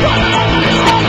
Run, run, run,